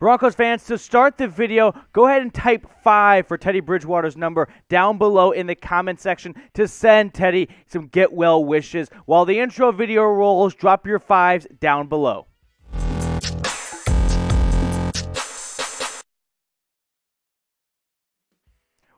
Broncos fans, to start the video, go ahead and type 5 for Teddy Bridgewater's number down below in the comment section to send Teddy some get well wishes. While the intro video rolls, drop your 5s down below.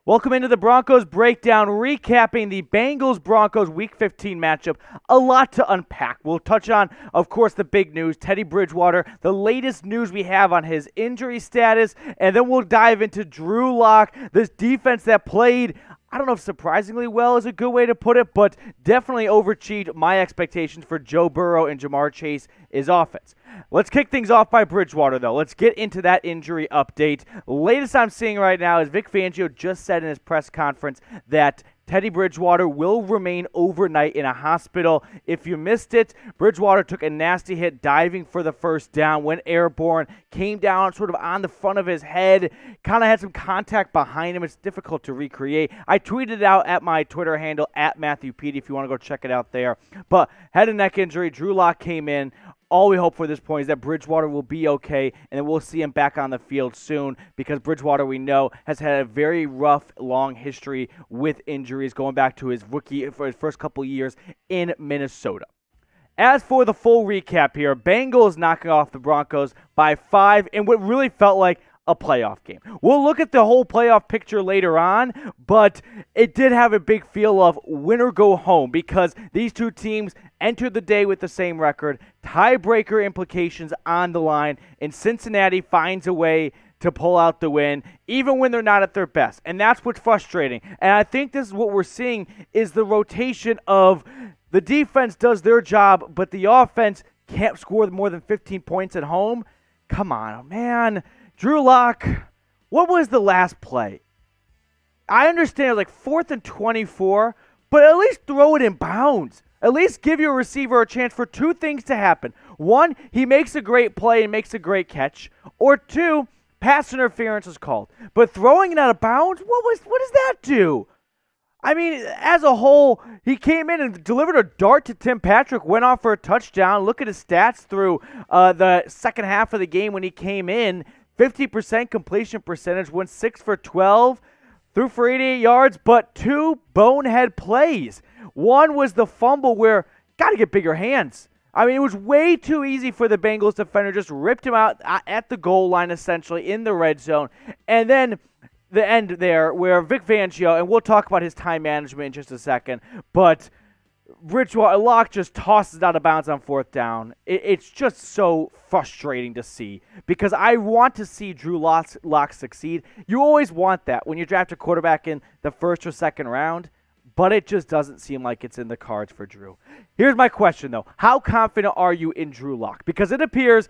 Welcome into the Broncos breakdown, recapping the Bengals Broncos Week 15 matchup. A lot to unpack. We'll touch on, of course, the big news Teddy Bridgewater, the latest news we have on his injury status, and then we'll dive into Drew Lock, this defense that played I don't know if surprisingly well is a good way to put it, but definitely overachieved my expectations for Joe Burrow and Ja'Marr Chase is offense. Let's kick things off by Bridgewater, though. Let's get into that injury update. Latest I'm seeing right now is Vic Fangio just said in his press conference that Teddy Bridgewater will remain overnight in a hospital. If you missed it, Bridgewater took a nasty hit diving for the first down, went airborne, came down sort of on the front of his head, kind of had some contact behind him. It's difficult to recreate. I tweeted it out at my Twitter handle at Matthew Petey if you want to go check it out there. But head and neck injury, Drew Lock came in all we hope for this point is that Bridgewater will be okay and then we'll see him back on the field soon because Bridgewater, we know, has had a very rough, long history with injuries going back to his rookie for his first couple years in Minnesota. As for the full recap here, Bengals knocking off the Broncos by five in what really felt like a playoff game. We'll look at the whole playoff picture later on, but it did have a big feel of win or go home because these two teams entered the day with the same record, tiebreaker implications on the line, and Cincinnati finds a way to pull out the win even when they're not at their best. And that's what's frustrating. And I think this is what we're seeing is the rotation of the defense does their job, but the offense can't score more than 15 points at home. Come on, man. Drew Lock, what was the last play? I understand it was like fourth and 24, but at least throw it in bounds. At least give your receiver a chance for two things to happen. One, he makes a great play and makes a great catch. Or two, pass interference is called. But throwing it out of bounds, what was what does that do? I mean, as a whole, he came in and delivered a dart to Tim Patrick, went off for a touchdown. Look at his stats through uh, the second half of the game when he came in. 50% completion percentage, went 6 for 12, threw for 88 yards, but two bonehead plays. One was the fumble where, got to get bigger hands. I mean, it was way too easy for the Bengals defender, just ripped him out uh, at the goal line, essentially, in the red zone. And then the end there, where Vic Fangio, and we'll talk about his time management in just a second, but Bridgewater Lock just tosses out of bounds on fourth down. It, it's just so frustrating to see because I want to see Drew Lock, Lock succeed. You always want that when you draft a quarterback in the first or second round, but it just doesn't seem like it's in the cards for Drew. Here's my question though: How confident are you in Drew Lock? Because it appears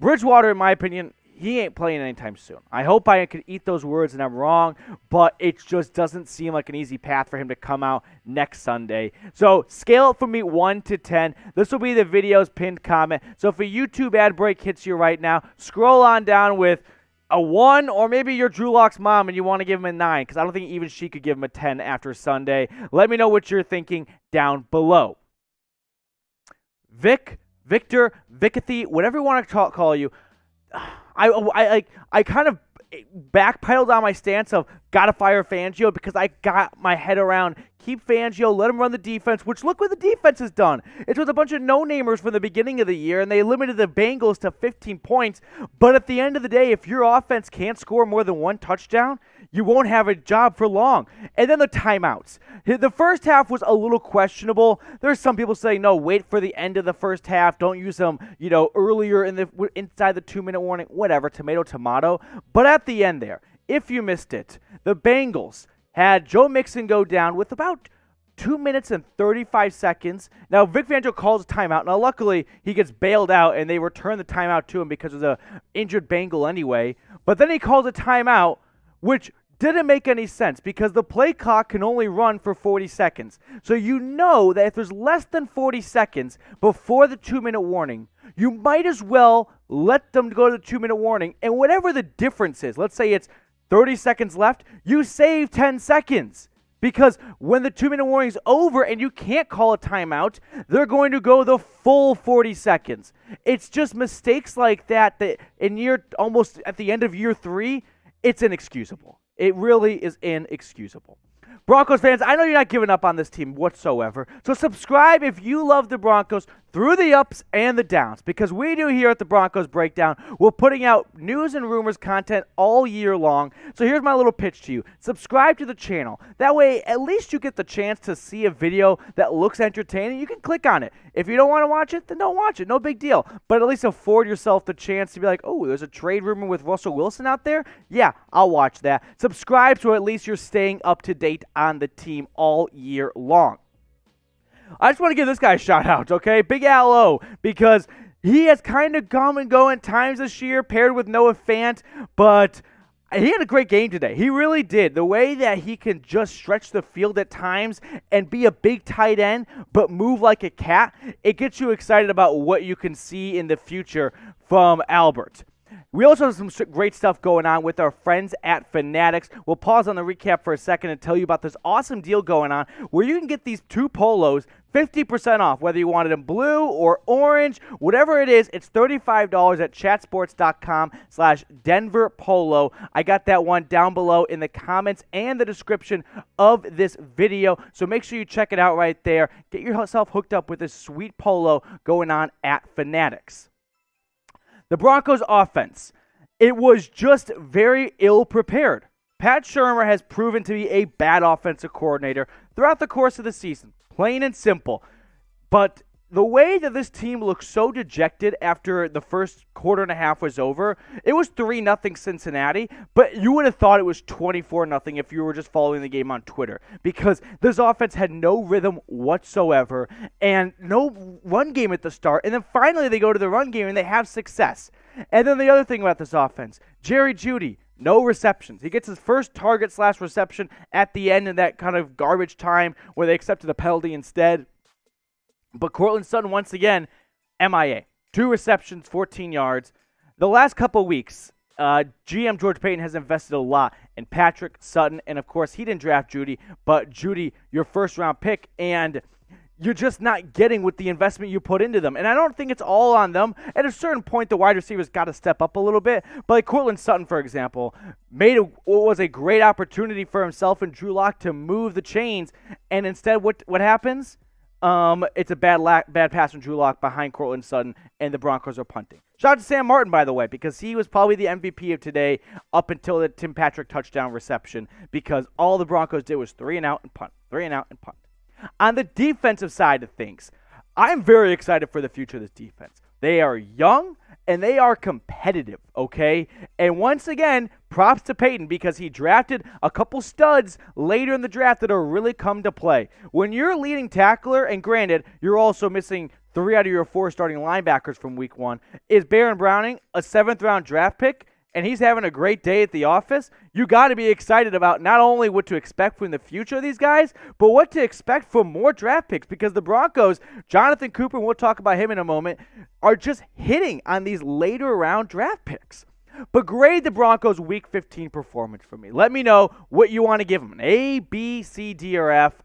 Bridgewater, in my opinion, he ain't playing anytime soon. I hope I could eat those words and I'm wrong, but it just doesn't seem like an easy path for him to come out next Sunday. So scale it for me 1 to 10. This will be the video's pinned comment. So if a YouTube ad break hits you right now, scroll on down with a 1 or maybe you're Drew Lock's mom and you want to give him a 9 because I don't think even she could give him a 10 after Sunday. Let me know what you're thinking down below. Vic, Victor, Vicathy, whatever you want to call you. I I I kind of backpedaled on my stance of gotta fire Fangio because I got my head around keep Fangio, let him run the defense, which look what the defense has done. It was a bunch of no-namers from the beginning of the year, and they limited the Bengals to 15 points. But at the end of the day, if your offense can't score more than one touchdown, you won't have a job for long. And then the timeouts. The first half was a little questionable. There's some people saying, no, wait for the end of the first half. Don't use them, you know, earlier in the inside the two minute warning, whatever, tomato, tomato. But at the end there, if you missed it, the Bengals had Joe Mixon go down with about two minutes and 35 seconds. Now, Vic Fangio calls a timeout. Now, luckily, he gets bailed out and they return the timeout to him because of the injured Bengal anyway. But then he calls a timeout, which didn't make any sense because the play clock can only run for 40 seconds. So you know that if there's less than 40 seconds before the two minute warning, you might as well let them go to the two minute warning. And whatever the difference is, let's say it's 30 seconds left, you save 10 seconds. Because when the two minute warning is over and you can't call a timeout, they're going to go the full 40 seconds. It's just mistakes like that that in year almost at the end of year three, it's inexcusable. It really is inexcusable. Broncos fans, I know you're not giving up on this team whatsoever. So subscribe if you love the Broncos through the ups and the downs because we do here at the Broncos Breakdown. We're putting out news and rumors content all year long. So here's my little pitch to you subscribe to the channel. That way, at least you get the chance to see a video that looks entertaining. You can click on it. If you don't want to watch it, then don't watch it. No big deal. But at least afford yourself the chance to be like, oh, there's a trade rumor with Russell Wilson out there? Yeah, I'll watch that. Subscribe so at least you're staying up to date on the team all year long. I just want to give this guy a shout out, okay? Big Al O, because he has kind of come and go in times this year, paired with Noah Fant, but he had a great game today. He really did. The way that he can just stretch the field at times and be a big tight end, but move like a cat, it gets you excited about what you can see in the future from Albert. We also have some great stuff going on with our friends at Fanatics. We'll pause on the recap for a second and tell you about this awesome deal going on where you can get these two polos 50% off, whether you want it in blue or orange, whatever it is, it's $35 at chatsports.com slash Denver Polo. I got that one down below in the comments and the description of this video. So make sure you check it out right there. Get yourself hooked up with this sweet polo going on at Fanatics. The Broncos offense, it was just very ill prepared. Pat Shurmur has proven to be a bad offensive coordinator throughout the course of the season, plain and simple. But the way that this team looked so dejected after the first quarter and a half was over, it was 3 nothing Cincinnati, but you would have thought it was 24 nothing if you were just following the game on Twitter because this offense had no rhythm whatsoever and no run game at the start. And then finally they go to the run game and they have success. And then the other thing about this offense, Jerry Jeudy, no receptions. He gets his first target slash reception at the end in that kind of garbage time where they accepted a penalty instead. But Courtland Sutton, once again, MIA. Two receptions, 14 yards. The last couple weeks, uh, GM George Paton has invested a lot in Patrick Sutton, and of course, he didn't draft Jeudy, but Jeudy, your first round pick, and you're just not getting with the investment you put into them. And I don't think it's all on them. At a certain point, the wide receivers got to step up a little bit. But like Courtland Sutton, for example, made a, what was a great opportunity for himself and Drew Lock to move the chains, and instead, what what happens? Um, it's a bad la- bad pass from Drew Lock behind Courtland Sutton, and the Broncos are punting. Shout out to Sam Martin, by the way, because he was probably the MVP of today up until the Tim Patrick touchdown reception, because all the Broncos did was three and out and punt, three and out and punt. On the defensive side of things, I'm very excited for the future of this defense. They are young and they are competitive, okay? And once again, props to Paton because he drafted a couple studs later in the draft that are really come to play. When you're a leading tackler, and granted, you're also missing three out of your four starting linebackers from week one, is Baron Browning a seventh round draft pick? And he's having a great day at the office, you got to be excited about not only what to expect from the future of these guys, but what to expect from more draft picks because the Broncos, Jonathan Cooper, and we'll talk about him in a moment, are just hitting on these later round draft picks. But grade the Broncos' Week 15 performance for me. Let me know what you want to give them an A, B, C, D, or F.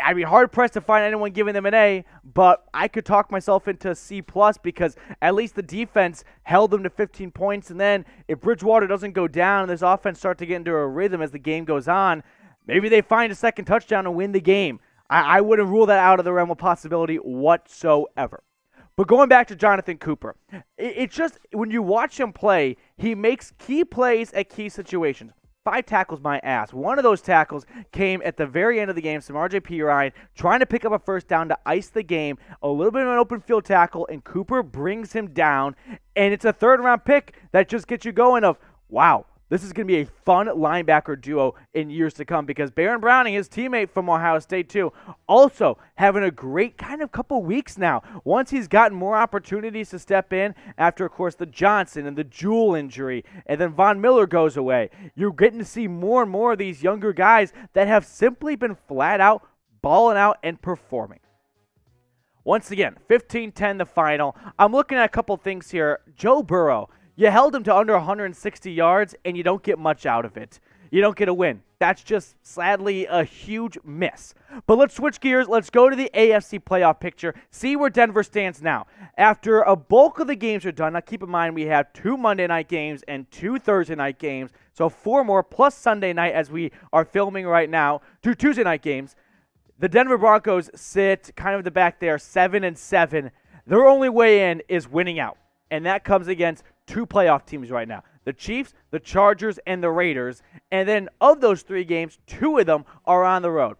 I'd be hard pressed to find anyone giving them an A, but I could talk myself into C plus because at least the defense held them to 15 points. And then if Bridgewater doesn't go down and this offense start to get into a rhythm as the game goes on, maybe they find a second touchdown and win the game. I, I wouldn't rule that out of the realm of possibility whatsoever. But going back to Jonathan Cooper, it, it's just when you watch him play, he makes key plays at key situations. Five tackles, my ass. One of those tackles came at the very end of the game. Samaje Ryan trying to pick up a first down to ice the game. A little bit of an open field tackle, and Cooper brings him down. And it's a third round pick that just gets you going of, wow, this is going to be a fun linebacker duo in years to come because Baron Browning, his teammate from Ohio State, too, also having a great kind of couple weeks now. Once he's gotten more opportunities to step in after, of course, the Johnson and the Jewell injury, and then Von Miller goes away. You're getting to see more and more of these younger guys that have simply been flat out balling out and performing. Once again, 15 10 the final. I'm looking at a couple things here. Joe Burrow you held him to under 160 yards, and you don't get much out of it. you don't get a win. That's just sadly a huge miss. But let's switch gears. Let's go to the AFC playoff picture, see where Denver stands now. After a bulk of the games are done, now keep in mind we have two Monday night games and two Thursday night games, so four more plus Sunday night as we are filming right now, two Tuesday night games. The Denver Broncos sit kind of the back there, seven and seven. Their only way in is winning out, and that comes against two playoff teams right now the Chiefs, the Chargers, and the Raiders. And then of those three games, two of them are on the road.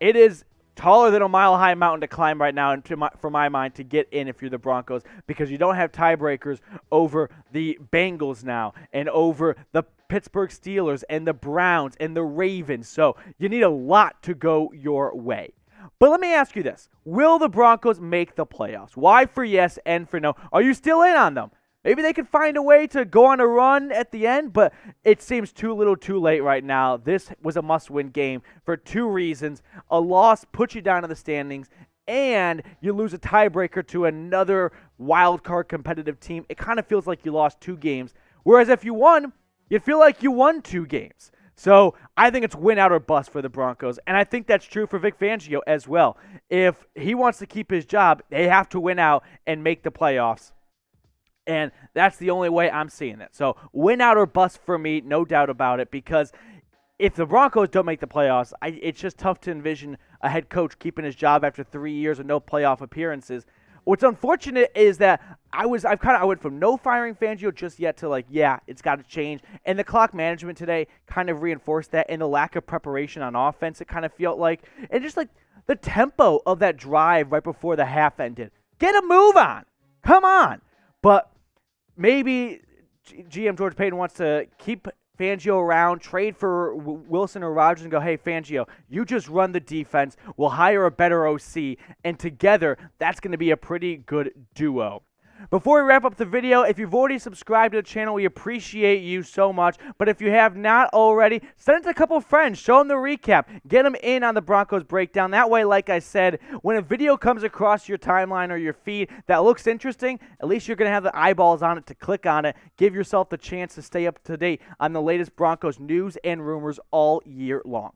It is taller than a mile high mountain to climb right now, and my, for my mind, to get in if you're the Broncos, because you don't have tiebreakers over the Bengals now and over the Pittsburgh Steelers and the Browns and the Ravens. So you need a lot to go your way. But let me ask you this Will the Broncos make the playoffs? Why for yes and for no? Are you still in on them? Maybe they could find a way to go on a run at the end, but it seems too little too late right now. This was a must win game for two reasons. A loss puts you down in the standings, and you lose a tiebreaker to another wild card competitive team. It kind of feels like you lost two games. Whereas if you won, you'd feel like you won two games. So I think it's win out or bust for the Broncos. And I think that's true for Vic Fangio as well. If he wants to keep his job, they have to win out and make the playoffs. And that's the only way I'm seeing it. So win out or bust for me, no doubt about it, because if the Broncos don't make the playoffs, I, it's just tough to envision a head coach keeping his job after three years of no playoff appearances. What's unfortunate is that I was I've kind of I went from no firing Fangio just yet to like yeah it's got to change. And the clock management today kind of reinforced that and the lack of preparation on offense it kind of felt like. And just like the tempo of that drive right before the half ended. Get a move on! Come on! But maybe GM George Paton wants to keep Fangio around, trade for Wilson or Rodgers, and go, hey, Fangio, you just run the defense. We'll hire a better OC. And together, that's going to be a pretty good duo. Before we wrap up the video, if you've already subscribed to the channel, we appreciate you so much. But if you have not already, send it to a couple friends. Show them the recap. Get them in on the Broncos breakdown. That way, like I said, when a video comes across your timeline or your feed that looks interesting, at least you're going to have the eyeballs on it to click on it. Give yourself the chance to stay up to date on the latest Broncos news and rumors all year long.